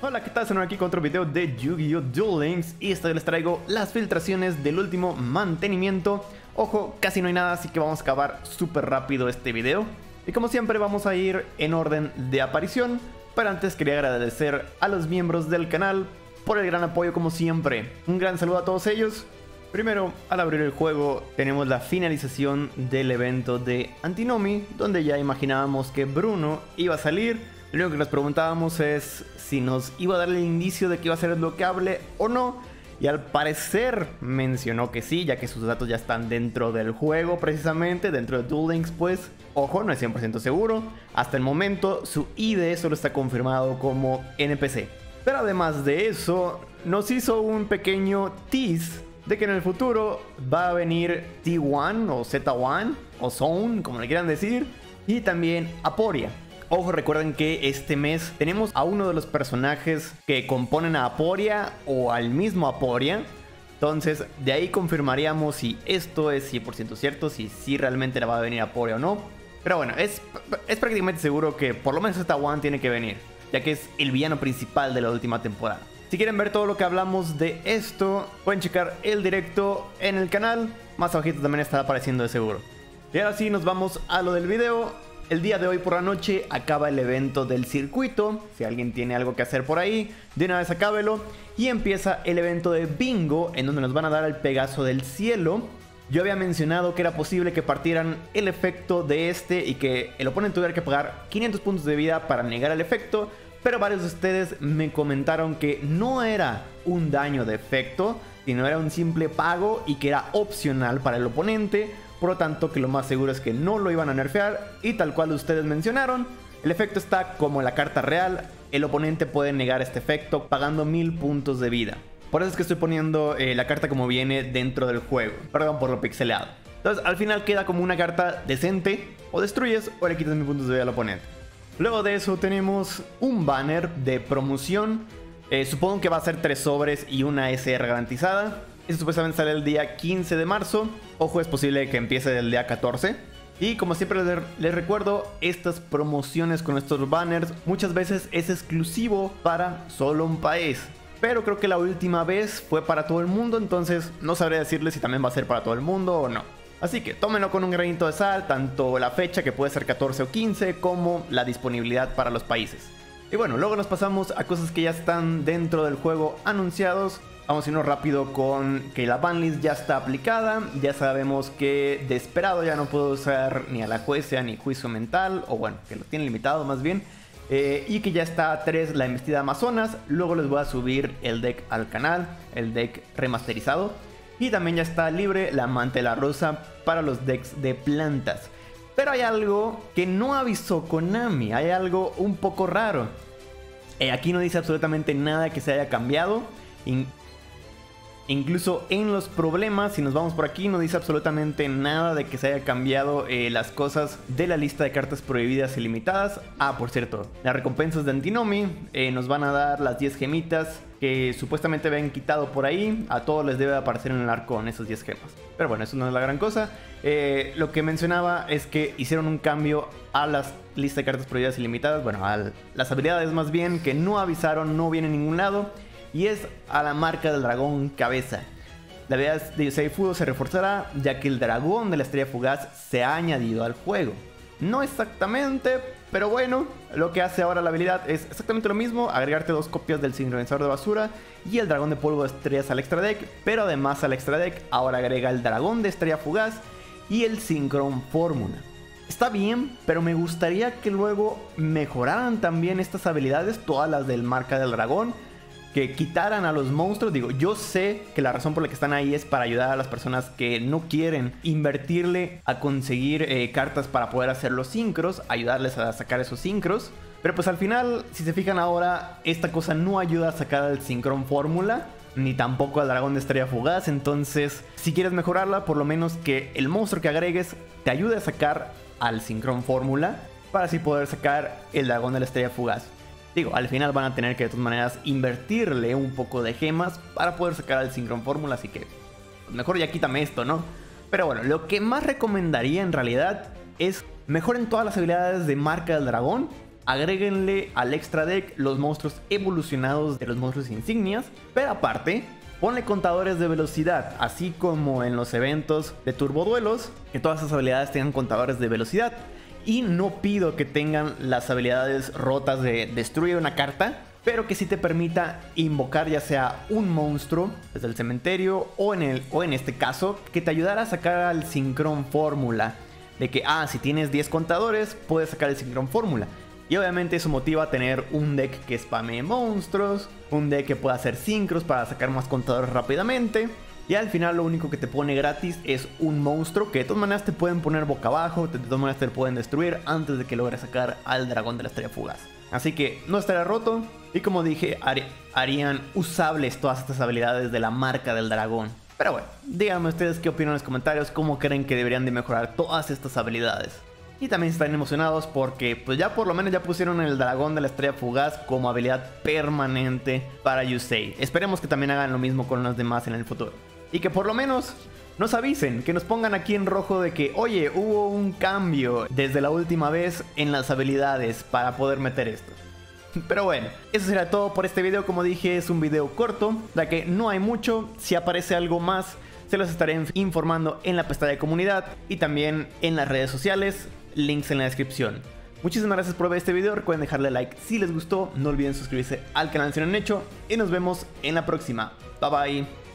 Hola, ¿qué tal? Soy aquí con otro video de Yu-Gi-Oh! Duel Links y esta vez les traigo las filtraciones del último mantenimiento. Ojo, casi no hay nada, así que vamos a acabar súper rápido este video. Y como siempre vamos a ir en orden de aparición, pero antes quería agradecer a los miembros del canal por el gran apoyo como siempre. Un gran saludo a todos ellos. Primero, al abrir el juego, tenemos la finalización del evento de Antinomi, donde ya imaginábamos que Bruno iba a salir lo único que nos preguntábamos es si nos iba a dar el indicio de que iba a ser desbloqueable o no. Y al parecer mencionó que sí, ya que sus datos ya están dentro del juego precisamente, dentro de Duel Links pues. Ojo, no es 100% seguro. Hasta el momento su ID solo está confirmado como NPC. Pero además de eso, nos hizo un pequeño tease de que en el futuro va a venir T1 o Z1 o Zone, como le quieran decir, y también Aporia. Ojo, recuerden que este mes tenemos a uno de los personajes que componen a Aporia o al mismo Aporia. Entonces, de ahí confirmaríamos si esto es 100% cierto, si, si realmente le va a venir Aporia o no. Pero bueno, es, es prácticamente seguro que por lo menos esta One tiene que venir, ya que es el villano principal de la última temporada. Si quieren ver todo lo que hablamos de esto, pueden checar el directo en el canal. Más abajito también estará apareciendo de seguro. Y ahora sí, nos vamos a lo del video. El día de hoy por la noche acaba el evento del circuito. Si alguien tiene algo que hacer por ahí, de una vez acábelo. Y empieza el evento de bingo, en donde nos van a dar el Pegaso del cielo. Yo había mencionado que era posible que partieran el efecto de este y que el oponente tuviera que pagar 500 puntos de vida para negar el efecto. Pero varios de ustedes me comentaron que no era un daño de efecto, sino era un simple pago y que era opcional para el oponente por lo tanto que lo más seguro es que no lo iban a nerfear y tal cual ustedes mencionaron, el efecto está como en la carta real, el oponente puede negar este efecto pagando mil puntos de vida. Por eso es que estoy poniendo eh, la carta como viene dentro del juego, perdón por lo pixeleado. Entonces al final queda como una carta decente, o destruyes o le quitas mil puntos de vida al oponente. Luego de eso tenemos un banner de promoción, eh, supongo que va a ser tres sobres y una SR garantizada. Esto supuestamente sale el día 15 de marzo. Ojo, es posible que empiece el día 14. Y como siempre les, recuerdo, estas promociones con estos banners muchas veces es exclusivo para solo un país. Pero creo que la última vez fue para todo el mundo, entonces no sabré decirles si también va a ser para todo el mundo o no. Así que tómenlo con un granito de sal, tanto la fecha que puede ser 14 o 15 como la disponibilidad para los países. Y bueno, luego nos pasamos a cosas que ya están dentro del juego anunciados. Vamos a irnos rápido con que la banlist ya está aplicada. Ya sabemos que de esperado ya no puedo usar ni a la jueza ni juicio mental. O bueno, que lo tiene limitado más bien. Eh, y que ya está a 3 la embestida Amazonas. Luego les voy a subir el deck al canal. El deck remasterizado. Y también ya está libre la mantela rosa para los decks de plantas. Pero hay algo que no avisó Konami. Hay algo un poco raro. Eh, aquí no dice absolutamente nada que se haya cambiado. Incluso en los problemas, si nos vamos por aquí, no dice absolutamente nada de que se haya cambiado eh, las cosas de la lista de cartas prohibidas y limitadas. Ah, por cierto, las recompensas de Antinomi eh, nos van a dar las 10 gemitas que supuestamente habían quitado por ahí. A todos les debe aparecer en el arco con esas 10 gemas. Pero bueno, eso no es la gran cosa. Eh, lo que mencionaba es que hicieron un cambio a las listas de cartas prohibidas y limitadas. Bueno, a las habilidades más bien que no avisaron, no viene en ningún lado y es a la marca del dragón cabeza. La habilidad de Yosei Fudo se reforzará ya que el dragón de la estrella fugaz se ha añadido al juego. No exactamente, pero bueno, lo que hace ahora la habilidad es exactamente lo mismo, agregarte dos copias del sincronizador de basura y el dragón de polvo de estrellas al extra deck, pero además al extra deck ahora agrega el dragón de estrella fugaz y el sincron fórmula. Está bien, pero me gustaría que luego mejoraran también estas habilidades, todas las del marca del dragón, que quitaran a los monstruos. Digo, yo sé que la razón por la que están ahí es para ayudar a las personas que no quieren invertirle a conseguir eh, cartas para poder hacer los sincros, ayudarles a sacar esos sincros. Pero pues al final, si se fijan ahora, esta cosa no ayuda a sacar al Synchron Fórmula, ni tampoco al Dragón de Estrella Fugaz. Entonces, si quieres mejorarla, por lo menos que el monstruo que agregues te ayude a sacar al Synchron Fórmula, para así poder sacar el Dragón de la Estrella Fugaz. Digo, al final van a tener que de todas maneras invertirle un poco de gemas para poder sacar el Synchron Fórmula, así que pues, mejor ya quítame esto, ¿no? Pero bueno, lo que más recomendaría en realidad es mejoren todas las habilidades de marca del dragón, agréguenle al extra deck los monstruos evolucionados de los monstruos insignias, pero aparte, ponle contadores de velocidad, así como en los eventos de turboduelos, que todas esas habilidades tengan contadores de velocidad. Y no pido que tengan las habilidades rotas de destruir una carta, pero que sí te permita invocar ya sea un monstruo desde el cementerio o en, el, o en este caso que te ayudara a sacar al Synchron Fórmula. De que, ah, si tienes 10 contadores, puedes sacar el Synchron Fórmula. Y obviamente eso motiva a tener un deck que spame monstruos, un deck que pueda hacer sincros para sacar más contadores rápidamente. Y al final lo único que te pone gratis es un monstruo que de todas maneras te pueden poner boca abajo, de todas maneras te pueden destruir antes de que logres sacar al dragón de la estrella fugaz. Así que no estará roto y como dije harían usables todas estas habilidades de la marca del dragón. Pero bueno, díganme ustedes qué opinan en los comentarios, cómo creen que deberían de mejorar todas estas habilidades. Y también están emocionados porque pues ya por lo menos ya pusieron el dragón de la estrella fugaz como habilidad permanente para Yusei. Esperemos que también hagan lo mismo con los demás en el futuro. Y que por lo menos nos avisen, que nos pongan aquí en rojo de que, oye, hubo un cambio desde la última vez en las habilidades para poder meter esto. Pero bueno, eso será todo por este video. Como dije, es un video corto, ya que no hay mucho. Si aparece algo más, se los estaré informando en la pestaña de comunidad y también en las redes sociales links en la descripción. Muchísimas gracias por ver este video, recuerden dejarle like si les gustó, no olviden suscribirse al canal si no han hecho y nos vemos en la próxima. Bye bye.